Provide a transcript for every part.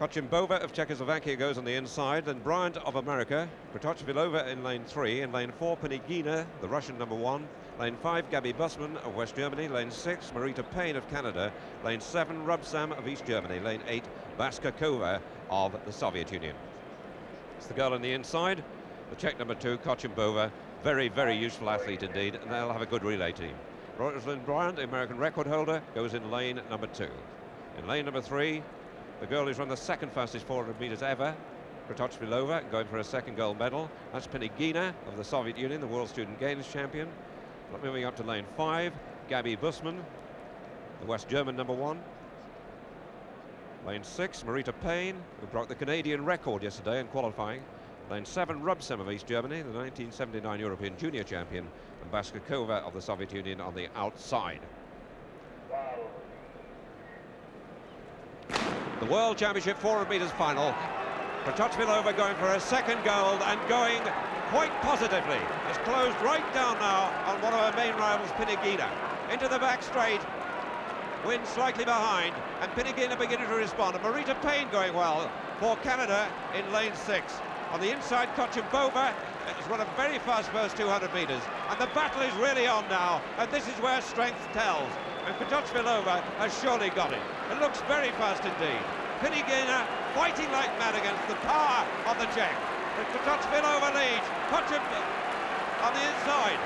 Kocembova of Czechoslovakia goes on the inside, then Bryant of America, Kratochvilova in lane three, in lane four, Pinigina, the Russian number one, lane five, Gaby Bussmann of West Germany, lane six, Marita Payne of Canada, lane seven, Rubsam of East Germany, lane eight, Baskakova of the Soviet Union. It's the girl on the inside, the Czech number two, Kocembova, very, very useful athlete indeed, and they'll have a good relay team. Rosalyn Bryant, the American record holder, goes in lane number two. In lane number three, the girl who's run the second fastest 400 metres ever, Kratochvilova, going for a second gold medal. That's Pinigina of the Soviet Union, the World Student Games champion. Moving up to lane five, Gaby Bussmann, the West German number one. Lane six, Marita Payne, who broke the Canadian record yesterday in qualifying. Lane seven, Rubsam of East Germany, the 1979 European Junior champion, and Baskakova of the Soviet Union on the outside. The World Championship 400 metres final. Kratochvilova going for a second gold and going quite positively. It's closed right down now on one of her main rivals, Pinigina. Into the back straight, wins slightly behind, and Pinigina beginning to respond. And Marita Payne going well for Canada in lane six. On the inside, Kocembova has run a very fast first 200 metres, and the battle is really on now, and this is where strength tells and Kratochvilova has surely got it. It looks very fast indeed. Pinigina fighting like mad against the power of the Czech. But Kratochvilova leads. Kochim on the inside.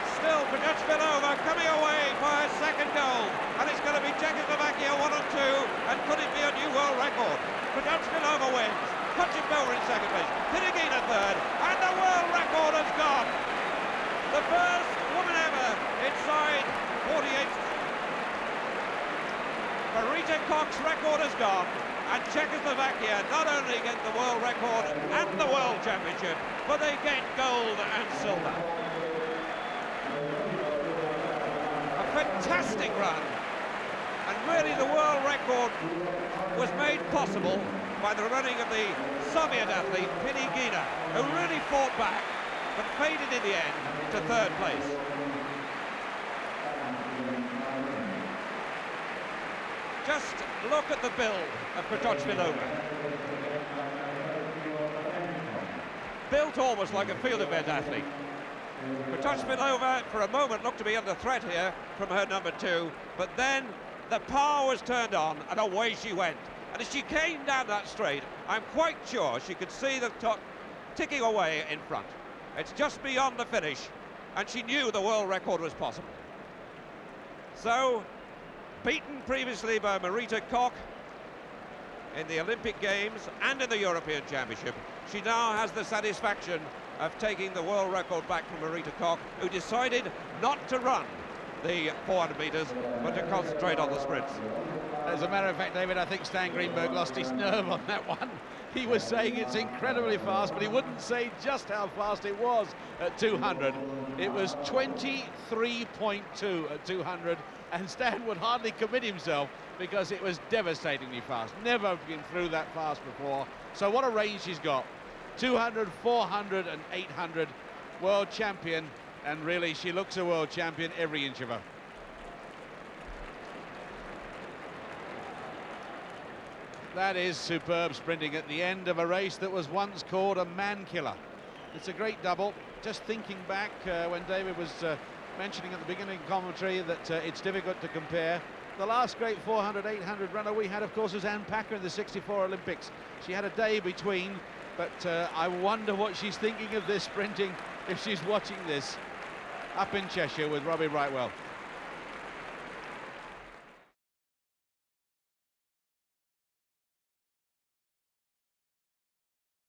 It's still Kratochvilova coming away for her second goal. And it's going to be Czechoslovakia one and two. And could it be a new world record? Kratochvilova wins. Kocembova in second place. Pinigina third. And the world record has gone. The first woman ever inside 48 Marita Koch's record has gone, and Czechoslovakia not only get the world record and the world championship, but they get gold and silver. A fantastic run, and really the world record was made possible by the running of the Soviet athlete, Pinigina, who really fought back, but faded in the end to third place. Just look at the build of Kratochvilova. Built almost like a field event athlete. Kratochvilova, for a moment, looked to be under threat here from her number two, but then the power was turned on and away she went. And as she came down that straight, I'm quite sure she could see the top ticking away in front. It's just beyond the finish, and she knew the world record was possible. So beaten previously by Marita Koch in the Olympic Games and in the European Championship. She now has the satisfaction of taking the world record back from Marita Koch, who decided not to run the 400 metres, but to concentrate on the sprints. As a matter of fact, David, I think Stan Greenberg lost his nerve on that one. He was saying it's incredibly fast, but he wouldn't say just how fast it was at 200. It was 23.2 at 200, and Stan would hardly commit himself because it was devastatingly fast. Never been through that fast before. So what a range she's got. 200, 400 and 800 world champion and really she looks a world champion every inch of her. That is superb sprinting at the end of a race that was once called a man killer. It's a great double. Just thinking back uh, when David was uh, mentioning at the beginning commentary that uh, it's difficult to compare. The last great 400, 800 runner we had, of course, was Ann Packer in the 64 Olympics. She had a day between, but uh, I wonder what she's thinking of this sprinting if she's watching this up in Cheshire with Robbie Brightwell.